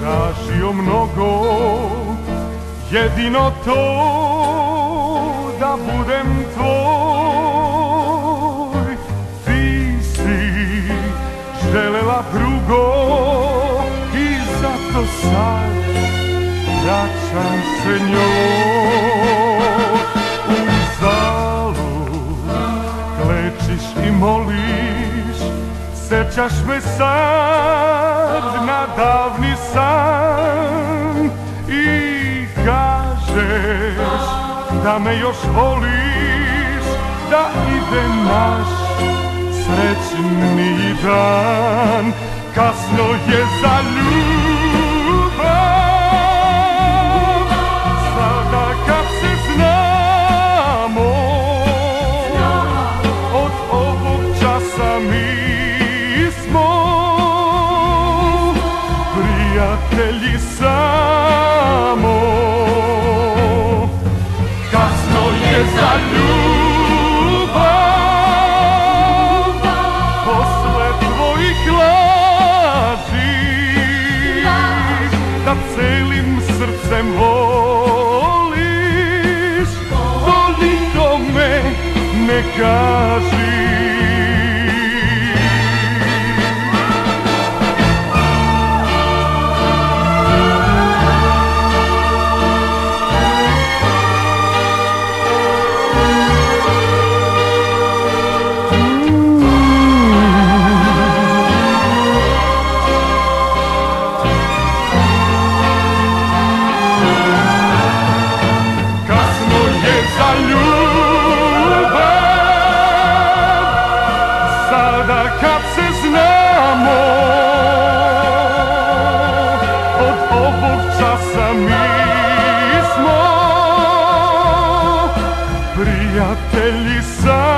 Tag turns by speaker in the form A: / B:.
A: tražio mnogo Jedino to da budem tvoj. Ti si želela drugo I zato sad vraćam se njoj. Σε ξασμεί σαν, να δάνισαν, ή κάζεσ, να με οσφολίσ, να τα είδε χ, στρατινική ημέρα, καθ' όλη την αγάπη, σαν να κάθεσ να μου, από αυτό Prijatelji samo. Kasno je za ljubav Posle tvojih laži. Da celim srcem voliš Toliko me ne kaži kad se znamo Od ovog časa mi smo Prijatelji samo